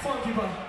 Funky bar.